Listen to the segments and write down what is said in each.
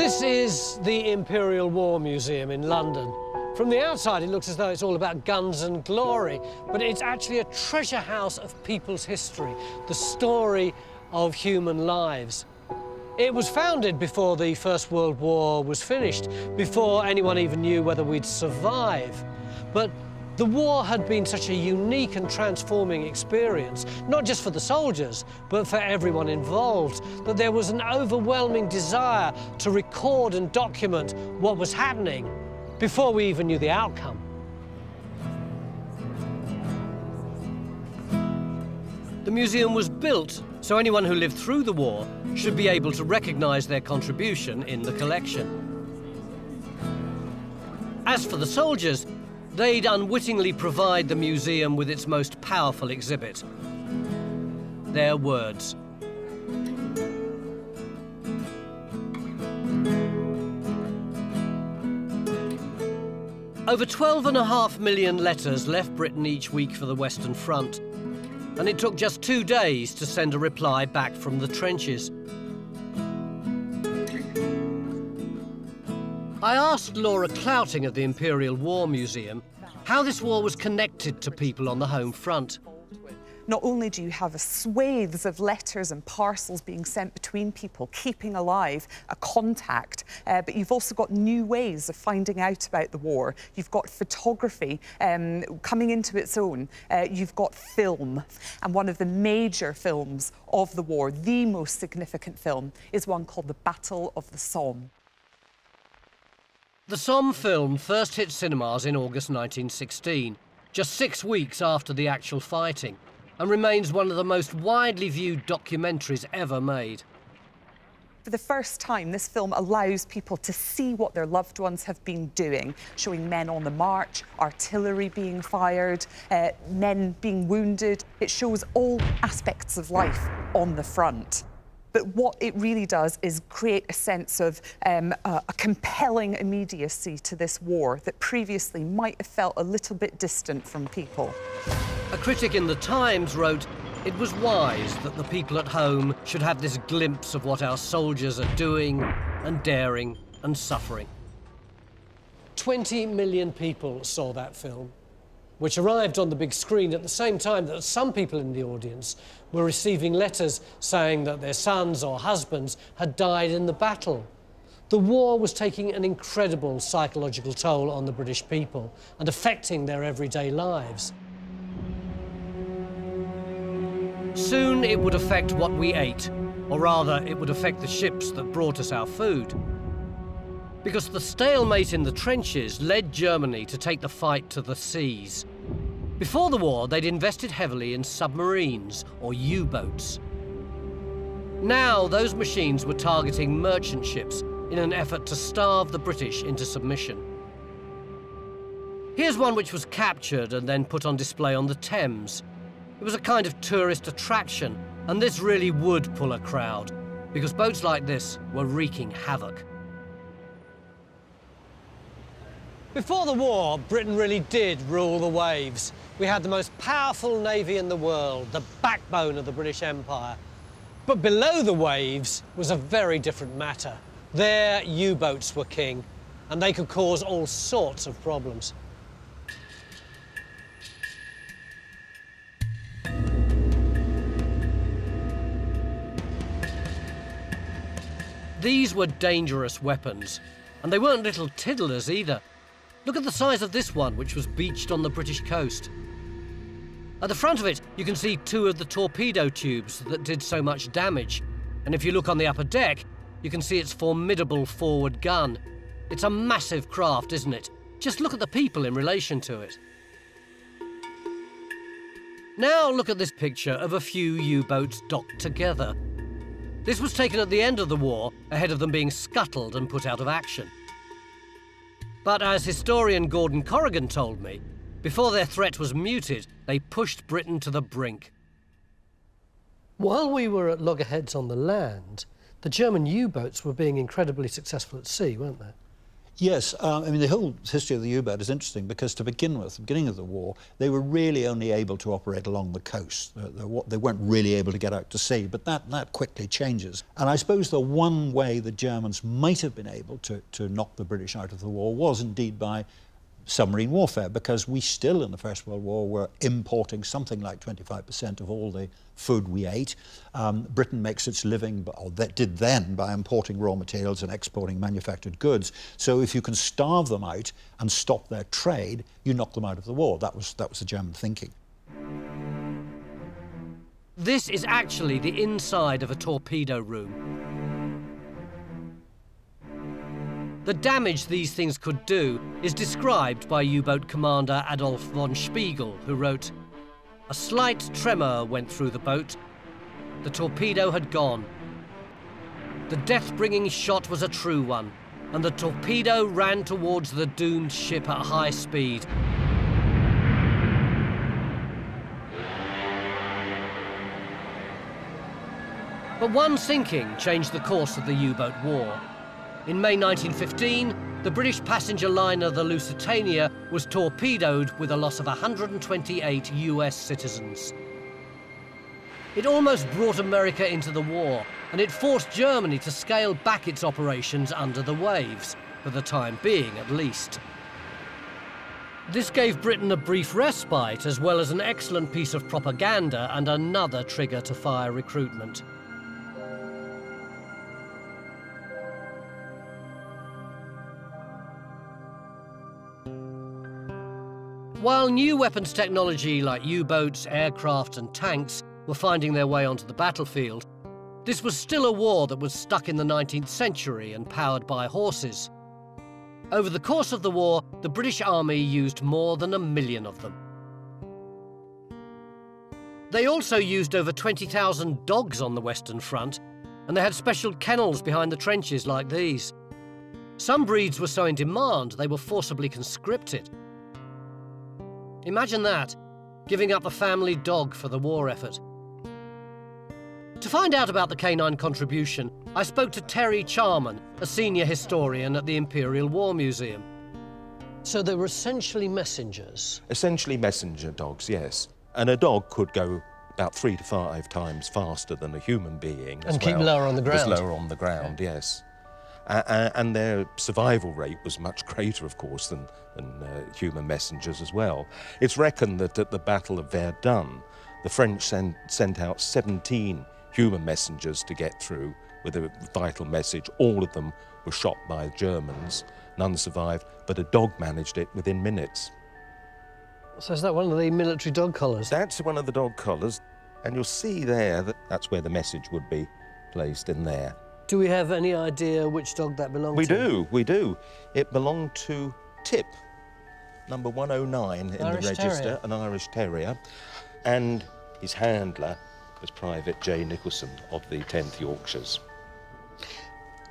This is the Imperial War Museum in London. From the outside, it looks as though it's all about guns and glory, but it's actually a treasure house of people's history, the story of human lives. It was founded before the First World War was finished, before anyone even knew whether we'd survive. But the war had been such a unique and transforming experience, not just for the soldiers, but for everyone involved, that there was an overwhelming desire to record and document what was happening before we even knew the outcome. The museum was built so anyone who lived through the war should be able to recognise their contribution in the collection. As for the soldiers, they'd unwittingly provide the museum with its most powerful exhibit their words. Over 12.5 million letters left Britain each week for the Western Front, and it took just two days to send a reply back from the trenches. I asked Laura Clouting of the Imperial War Museum how this war was connected to people on the home front. Not only do you have swathes of letters and parcels being sent between people, keeping alive a contact, uh, but you've also got new ways of finding out about the war. You've got photography um, coming into its own. Uh, you've got film. And one of the major films of the war, the most significant film, is one called The Battle of the Somme. The Somme film first hit cinemas in August 1916, just six weeks after the actual fighting and remains one of the most widely viewed documentaries ever made. For the first time, this film allows people to see what their loved ones have been doing, showing men on the march, artillery being fired, uh, men being wounded. It shows all aspects of life on the front. But what it really does is create a sense of um, a, a compelling immediacy to this war that previously might have felt a little bit distant from people. A critic in The Times wrote, it was wise that the people at home should have this glimpse of what our soldiers are doing and daring and suffering. 20 million people saw that film, which arrived on the big screen at the same time that some people in the audience were receiving letters saying that their sons or husbands had died in the battle. The war was taking an incredible psychological toll on the British people and affecting their everyday lives. Soon it would affect what we ate, or rather, it would affect the ships that brought us our food. Because the stalemate in the trenches led Germany to take the fight to the seas. Before the war, they'd invested heavily in submarines or U-boats. Now, those machines were targeting merchant ships in an effort to starve the British into submission. Here's one which was captured and then put on display on the Thames, it was a kind of tourist attraction, and this really would pull a crowd, because boats like this were wreaking havoc. Before the war, Britain really did rule the waves. We had the most powerful navy in the world, the backbone of the British Empire. But below the waves was a very different matter. There, U-boats were king, and they could cause all sorts of problems. These were dangerous weapons, and they weren't little tiddlers either. Look at the size of this one, which was beached on the British coast. At the front of it, you can see two of the torpedo tubes that did so much damage. And if you look on the upper deck, you can see its formidable forward gun. It's a massive craft, isn't it? Just look at the people in relation to it. Now look at this picture of a few U-boats docked together. This was taken at the end of the war, ahead of them being scuttled and put out of action. But as historian Gordon Corrigan told me, before their threat was muted, they pushed Britain to the brink. While we were at loggerheads on the land, the German U-boats were being incredibly successful at sea, weren't they? Yes, um, I mean, the whole history of the U-boat is interesting because to begin with, the beginning of the war, they were really only able to operate along the coast. They, they weren't really able to get out to sea, but that, that quickly changes. And I suppose the one way the Germans might have been able to, to knock the British out of the war was indeed by submarine warfare because we still in the First World War were importing something like 25% of all the food we ate. Um, Britain makes its living, or that did then, by importing raw materials and exporting manufactured goods. So if you can starve them out and stop their trade, you knock them out of the war. That was, that was the German thinking. This is actually the inside of a torpedo room. The damage these things could do is described by U-boat commander Adolf von Spiegel, who wrote, A slight tremor went through the boat. The torpedo had gone. The death-bringing shot was a true one, and the torpedo ran towards the doomed ship at high speed. But one sinking changed the course of the U-boat war. In May 1915, the British passenger liner the Lusitania was torpedoed with a loss of 128 US citizens. It almost brought America into the war, and it forced Germany to scale back its operations under the waves, for the time being at least. This gave Britain a brief respite, as well as an excellent piece of propaganda and another trigger to fire recruitment. While new weapons technology like U-boats, aircraft and tanks were finding their way onto the battlefield, this was still a war that was stuck in the 19th century and powered by horses. Over the course of the war, the British Army used more than a million of them. They also used over 20,000 dogs on the Western Front, and they had special kennels behind the trenches like these. Some breeds were so in demand they were forcibly conscripted. Imagine that, giving up a family dog for the war effort. To find out about the canine contribution, I spoke to Terry Charman, a senior historian at the Imperial War Museum. So they were essentially messengers? Essentially messenger dogs, yes. And a dog could go about three to five times faster than a human being. And keep well. lower on the ground. lower on the ground, yes. Uh, and their survival rate was much greater, of course, than, than uh, human messengers as well. It's reckoned that at the Battle of Verdun, the French sent, sent out 17 human messengers to get through with a vital message. All of them were shot by the Germans. None survived, but a dog managed it within minutes. So is that one of the military dog collars? That's one of the dog collars. And you'll see there that that's where the message would be placed in there. Do we have any idea which dog that belonged we to? We do, we do. It belonged to Tip, number 109 in Irish the register, terrier. an Irish Terrier. And his handler was Private J. Nicholson of the 10th Yorkshires.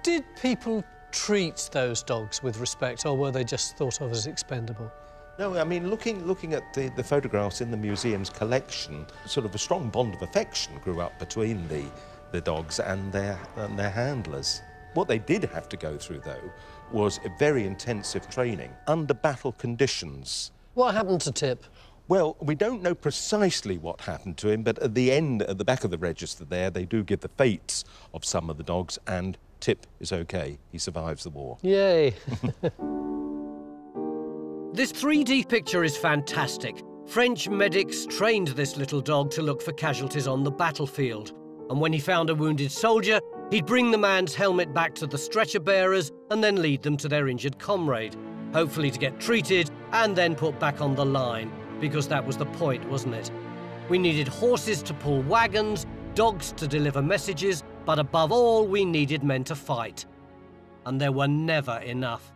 Did people treat those dogs with respect, or were they just thought of as expendable? No, I mean, looking, looking at the, the photographs in the museum's collection, sort of a strong bond of affection grew up between the, the dogs and their, and their handlers. What they did have to go through, though, was a very intensive training under battle conditions. What happened to Tip? Well, we don't know precisely what happened to him, but at the end, at the back of the register there, they do give the fates of some of the dogs, and Tip is okay. He survives the war. Yay. this 3D picture is fantastic. French medics trained this little dog to look for casualties on the battlefield and when he found a wounded soldier, he'd bring the man's helmet back to the stretcher bearers and then lead them to their injured comrade, hopefully to get treated and then put back on the line, because that was the point, wasn't it? We needed horses to pull wagons, dogs to deliver messages, but above all, we needed men to fight. And there were never enough.